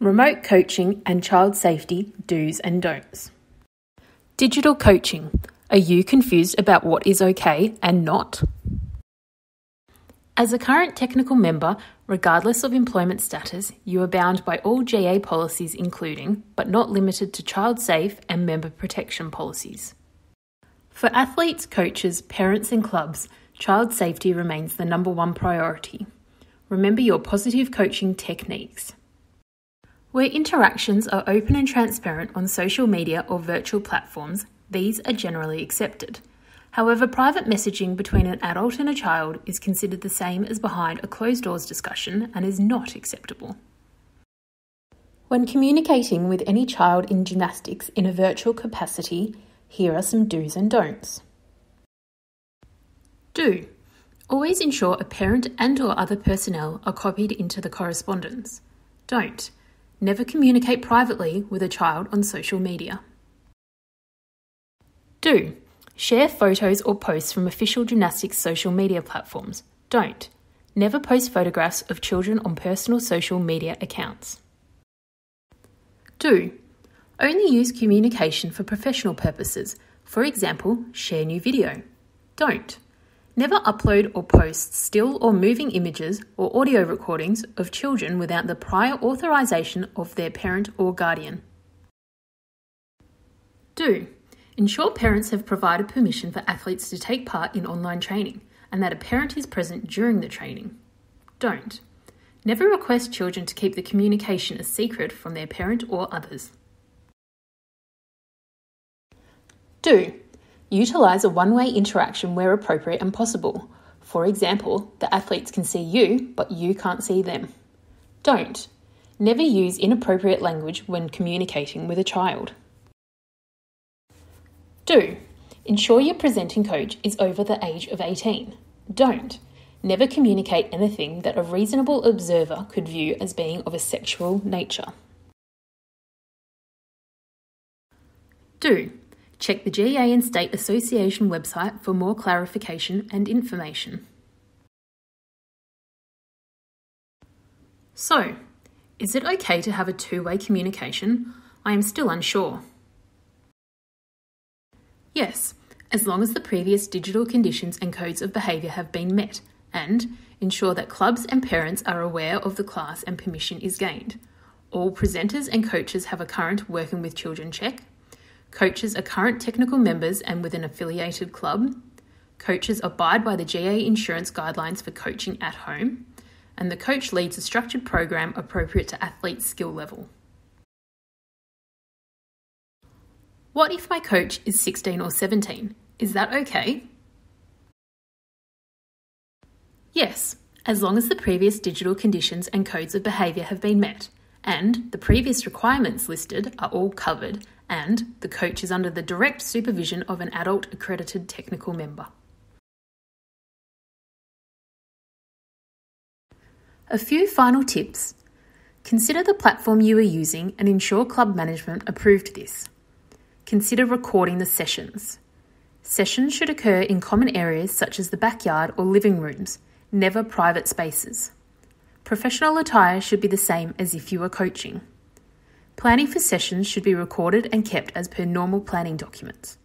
Remote coaching and child safety do's and don'ts. Digital coaching. Are you confused about what is okay and not? As a current technical member, regardless of employment status, you are bound by all GA policies, including, but not limited to, child safe and member protection policies. For athletes, coaches, parents, and clubs, child safety remains the number one priority. Remember your positive coaching techniques. Where interactions are open and transparent on social media or virtual platforms, these are generally accepted. However, private messaging between an adult and a child is considered the same as behind a closed doors discussion and is not acceptable. When communicating with any child in gymnastics in a virtual capacity, here are some do's and don'ts. Do. Always ensure a parent and or other personnel are copied into the correspondence. Don't. Never communicate privately with a child on social media. Do. Share photos or posts from official gymnastics social media platforms. Don't. Never post photographs of children on personal social media accounts. Do. Only use communication for professional purposes. For example, share new video. Don't. Never upload or post still or moving images or audio recordings of children without the prior authorization of their parent or guardian. Do. Ensure parents have provided permission for athletes to take part in online training and that a parent is present during the training. Don't. Never request children to keep the communication a secret from their parent or others. Do. Utilise a one way interaction where appropriate and possible. For example, the athletes can see you, but you can't see them. Don't. Never use inappropriate language when communicating with a child. Do. Ensure your presenting coach is over the age of 18. Don't. Never communicate anything that a reasonable observer could view as being of a sexual nature. Do. Check the GA and State Association website for more clarification and information. So, is it okay to have a two way communication? I am still unsure. Yes, as long as the previous digital conditions and codes of behaviour have been met, and ensure that clubs and parents are aware of the class and permission is gained. All presenters and coaches have a current working with children check, Coaches are current technical members and with an affiliated club. Coaches abide by the GA insurance guidelines for coaching at home. And the coach leads a structured program appropriate to athlete's skill level. What if my coach is 16 or 17? Is that okay? Yes, as long as the previous digital conditions and codes of behaviour have been met, and the previous requirements listed are all covered and the coach is under the direct supervision of an adult accredited technical member. A few final tips. Consider the platform you are using and ensure club management approved this. Consider recording the sessions. Sessions should occur in common areas such as the backyard or living rooms, never private spaces. Professional attire should be the same as if you were coaching. Planning for sessions should be recorded and kept as per normal planning documents.